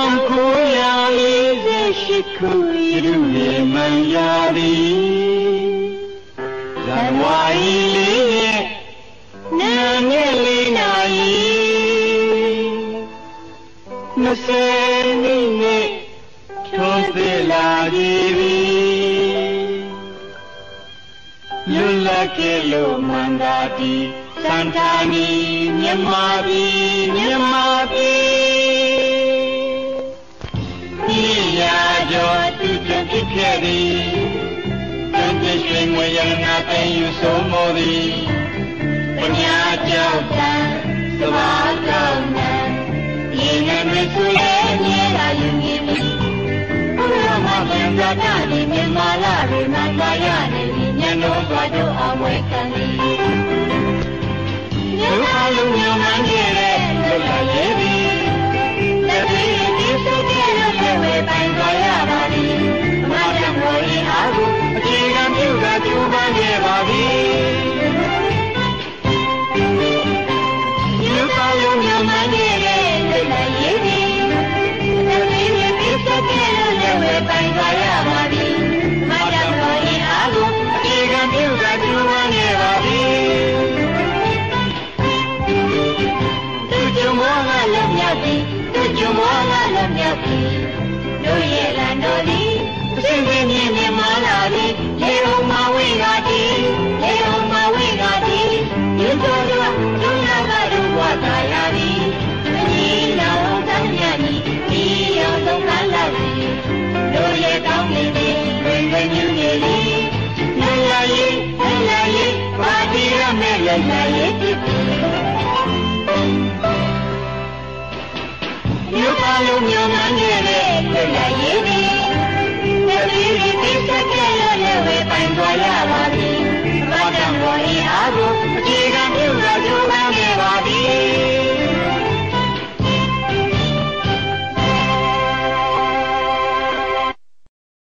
1948ခုရုရေမန်ရာသည်ဇန်နဝါရီလေးရက်နာနေလေးနာရီ20မိနစ်ထွန်းသေးလာပြီလွတ်လပ်ကလို့မန္တာတီစန္ဒာနီမြမပြည်မြမ ဖြစ်ခဲ့သည်တန်တရွှေငွေရတနာပင်ယူဆုံးမောသည်ပညာကြောက်တန်သဘာကောင်းနံဒီငယ်မဆိုလဲမြဲလာယူနေပြီဘုရားမဘင်္ဂတာဒီမြမလာရေမန္တရနေပြီညလုံးသွားတို့အောင်ဝဲခံသည် ကလည်းမြောက်ပြီသူကျုံမောကလည်းမြောက်ပြီတို့ရဲ့လန်တော်သည်အစဉ်စဉ်မြင်မြင်မာလာပြီလေအောင်မဝိကတိလေအောင်မဝိကတိဒီတို့ကဒုနာကဒုဝတာယာပြီမကြီးလောင်သမ်းမြတ်ဤဒီရောက်ဆုံးကလာပြီတို့ရဲ့ကောင်းနေသည်ဝင်ဝင်ညူနေသည်လာလာရေးလာလာရေးပါတီရမဲ့လာလာရေး ဖြစ်ပြီမြို့ပါလုံးမြို့မှန်နေ